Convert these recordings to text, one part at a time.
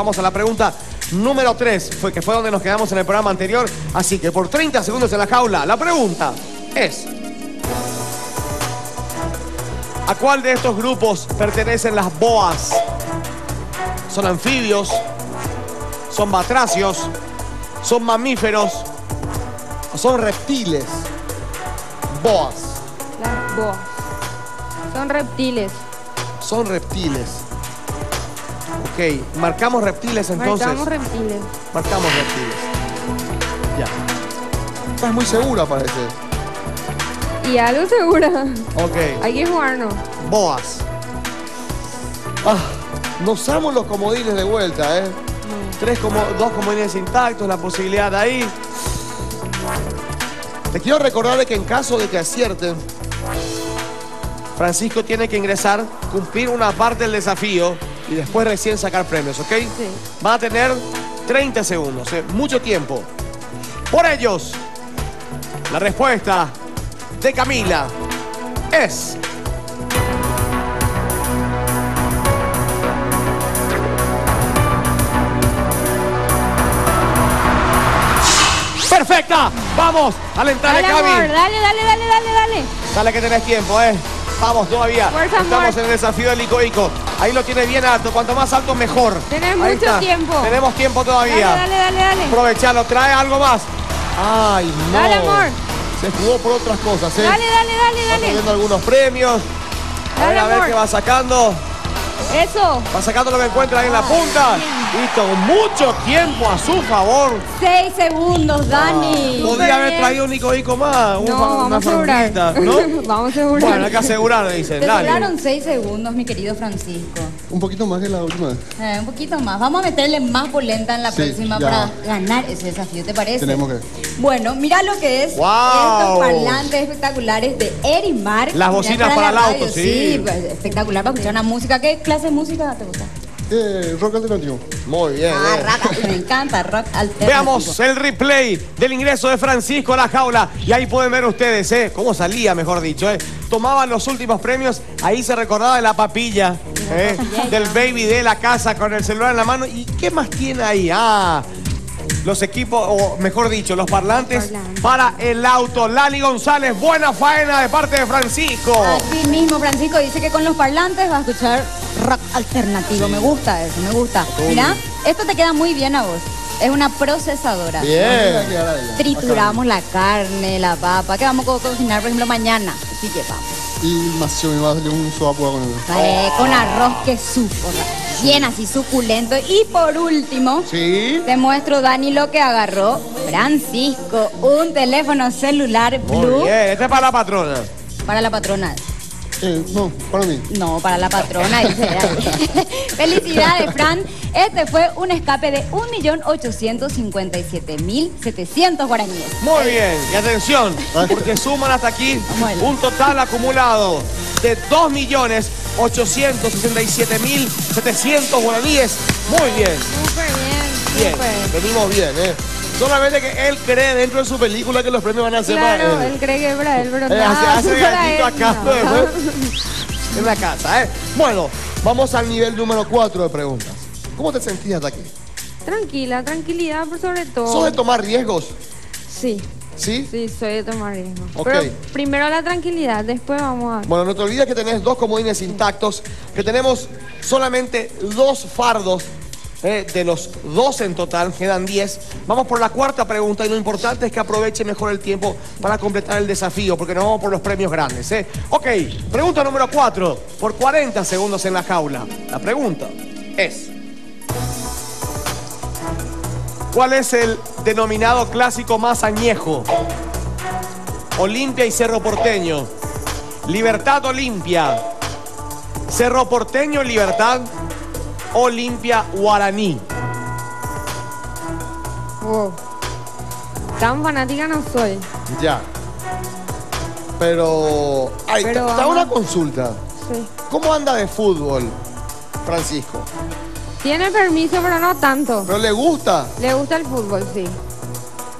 Vamos a la pregunta número 3, fue, que fue donde nos quedamos en el programa anterior. Así que por 30 segundos en la jaula, la pregunta es... ¿A cuál de estos grupos pertenecen las boas? ¿Son anfibios? ¿Son batracios? ¿Son mamíferos? ¿O son reptiles? Boas. Las boas. Son reptiles. Son reptiles. Ok, marcamos reptiles entonces. Marcamos reptiles. Marcamos reptiles. Ya. Estás muy segura, parece. Y algo segura. Ok. Hay que jugarnos. Boas. Ah, nos usamos los comodines de vuelta, ¿eh? Tres como, dos comodines intactos, la posibilidad de ahí. Te quiero recordar que en caso de que acierten, Francisco tiene que ingresar, cumplir una parte del desafío y después recién sacar premios, ¿ok? Sí. Va a tener 30 segundos, ¿eh? mucho tiempo. Por ellos, la respuesta de Camila es... ¡Perfecta! Vamos, alentarle, Dale, Cami. amor. Dale, dale, dale, dale, dale. Dale que tenés tiempo, ¿eh? Vamos todavía. Estamos en el desafío del Ico Ico. Ahí lo tiene bien alto. Cuanto más alto, mejor. Ahí mucho está. tiempo. Tenemos tiempo todavía. dale, dale, dale. Aprovechalo. Trae algo más. ¡ay, no! Dale, amor. Se jugó por otras cosas, ¿eh? Dale, dale, dale, Está dale. trayendo algunos premios. A ver, a ver amor. qué va sacando. Eso. Va sacando lo que encuentra ahí en la punta. Y con mucho tiempo a su favor. Seis segundos, Dani. Podría haber traído un Ico Ico más. un No, vamos una a asegurar. ¿no? vamos a asegurar. Bueno, hay que asegurar, dicen. Te Dale. sobraron seis segundos, mi querido Francisco. Un poquito más que la última. Eh, un poquito más. Vamos a meterle más polenta en la Sí, próxima ya. para ganar ese desafío, ¿te parece? Tenemos que. Bueno, mira lo que es ¡Wow! estos parlantes espectaculares de Erimar. Las bocinas para el la auto, sí. pues, espectacular para escuchar una música. ¿Qué clase de música te gusta? Eh, rock alternativo. Muy bien. Ah, eh. rock, me encanta, rock alternativo. Veamos el replay del ingreso de Francisco a la jaula. Y ahí pueden ver ustedes, ¿eh? Cómo salía, mejor dicho, ¿eh? Tomaban los últimos premios. Ahí se recordaba de la papilla, ¿eh? Del baby de la casa con el celular en la mano. ¿Y qué más tiene ahí? Ah, los equipos, o mejor dicho, los parlantes Parlantes. para el auto. Lali González, buena faena de parte de Francisco. Así mismo, Francisco dice que con los parlantes va a escuchar rock alternativo. Me gusta eso, me gusta. Mira, esto te queda muy bien a vos. Es una procesadora. Bien. Trituramos la carne, la papa, que vamos a co- cocinar, por ejemplo, mañana. Así que vamos. Y más me va a salir un sopa con el. Eh, con arroz que supo, bien así suculento. Y por último, Sí. te muestro, Dani, lo que agarró Francisco. Un teléfono celular Muy blue bien, este es para la patrona. para la patrona. Eh, no, para mí. No, para la patrona, dice. Felicidades, Fran. Este fue un escape de 1.857.700 guaraníes. Muy bien, y atención, porque suman hasta aquí un total acumulado de 2.867.700 guaraníes. Muy bien, Súper bien. bien, Súper. venimos bien, ¿eh? Solamente que él cree dentro de su película que los premios van a ser Claro, para él. él cree que es para él, pero Eh, no, hace, hace para él, acá no. después, en la casa, ¿eh? Bueno, vamos al nivel número 4 de preguntas. ¿Cómo te sentías hasta aquí? Tranquila, tranquilidad por sobre todo. ¿Sos de tomar riesgos? Sí, ¿Sí? sí, soy de tomar riesgo. Ok. Pero primero la tranquilidad, después vamos a... Bueno, no te olvides que tenés dos comodines intactos, que tenemos solamente dos fardos eh, de los dos en total, quedan 10. Vamos por la cuarta pregunta y lo importante es que aproveche mejor el tiempo para completar el desafío, porque nos vamos por los premios grandes. ¿eh? Ok, pregunta número 4, por 40 segundos en la jaula. La pregunta es... ¿Cuál es el denominado clásico más añejo? Olimpia y Cerro Porteño. Libertad Olimpia. Cerro Porteño Libertad. Olimpia Guaraní. Wow. Tan fanática no soy. Ya. Pero. Ay, Pero te- te hago vamos. una consulta. Sí. ¿Cómo anda de fútbol, Francisco? Tiene permiso, pero no tanto. ¿Pero le gusta? Le gusta el fútbol, sí.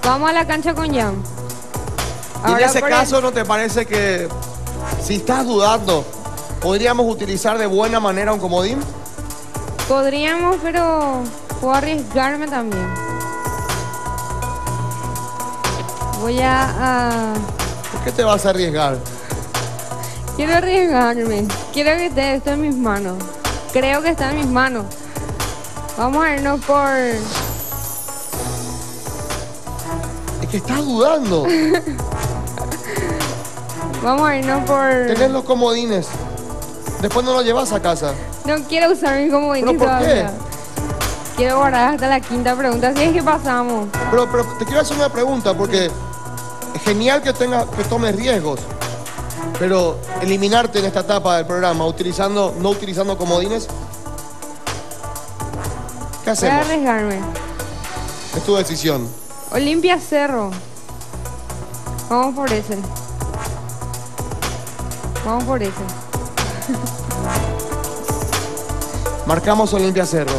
Vamos a la cancha con Jan. Y en Ahora ese por el- caso, ¿no te parece que si estás dudando, podríamos utilizar de buena manera un comodín? Podríamos, pero Puedo arriesgarme también. Voy a, ¿Por qué te vas a arriesgar? Quiero arriesgarme. Quiero que esté esto en mis manos. Creo que está en mis manos. Vamos a irnos por... Es que estás dudando. Vamos a irnos por... Tenés los comodines. Después no los llevas a casa. No quiero usar mi comodín ¿Pero por qué? Quiero guardar hasta la quinta pregunta. Si es que pasamos. Pero, pero te quiero hacer una pregunta porque es genial que tengas, que tomes riesgos. Pero eliminarte en esta etapa del programa utilizando, no utilizando comodines. ¿Qué Voy a hacemos? arriesgarme. Es tu decisión. Olimpia Cerro. Vamos por ese. Vamos por ese. Marcamos Olimpia Cerro.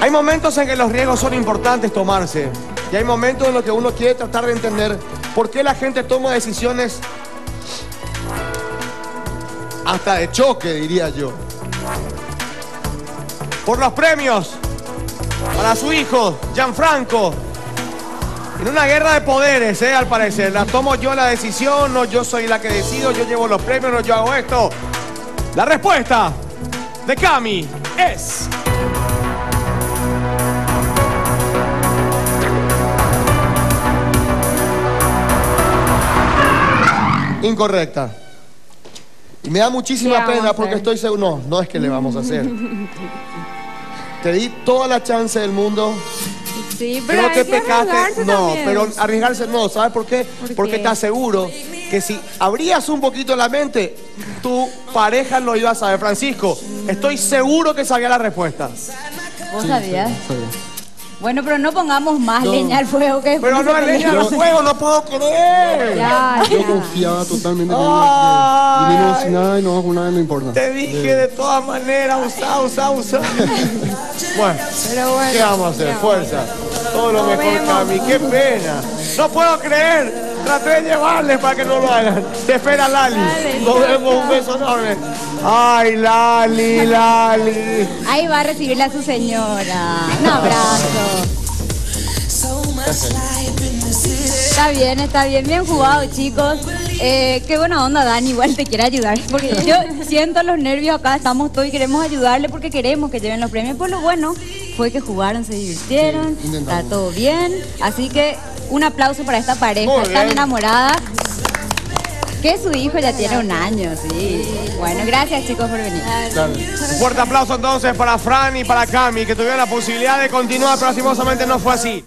Hay momentos en que los riesgos son importantes tomarse. Y hay momentos en los que uno quiere tratar de entender por qué la gente toma decisiones Hasta de choque, diría yo. por los premios para su hijo, Gianfranco. En una guerra de poderes, eh, al parecer. La tomo yo la decisión, no yo soy la que decido, yo llevo los premios, no yo hago esto. La respuesta de Cami es... Incorrecta. Y me da ¿Qué muchísima pena porque estoy seguro. No, no es que le vamos a hacer. Te di toda la chance del mundo. Sí, pero Creo hay que que pecaste. arriesgarse No, también. pero arriesgarse no. ¿Sabes por qué? ¿Por Porque qué? te aseguro que si abrías un poquito la mente, tu pareja lo iba a saber. Francisco, estoy seguro que sabía la respuesta. ¿Vos sabías? Bueno, pero no pongamos más leña al fuego que Pero no es leña al fuego, no puedo creer. Ya, Yo ya. confiaba totalmente en ella. que vinimos sin nada y no hago nada, no importa. Te dije de todas maneras, usa, usa, usa. Bueno, Pero bueno. ¿qué vamos a hacer? Fuerza. Todo lo mejor. Cami. Qué pena. No puedo creer. Traté de llevarles para que no lo hagan. Te espera Lali. Nos vemos. Un beso enorme. Ay, Lali, Lali. Ahí va a recibirla a su señora. Un abrazo. Está bien, está bien, bien jugado, chicos. Eh, qué buena onda, Dani, igual te quiere ayudar. Porque yo siento los nervios acá, estamos todos y queremos ayudarle porque queremos que lleven los premios. Por lo bueno fue que jugaron, se divirtieron, Sí, está todo bien. Así que un aplauso para esta pareja Muy tan bien. enamorada. Que su hijo ya tiene un año, sí. Bueno, gracias chicos por venir. Un fuerte aplauso entonces para Fran y para Cami, que tuvieron la posibilidad de continuar, pero lastimosamente no fue así.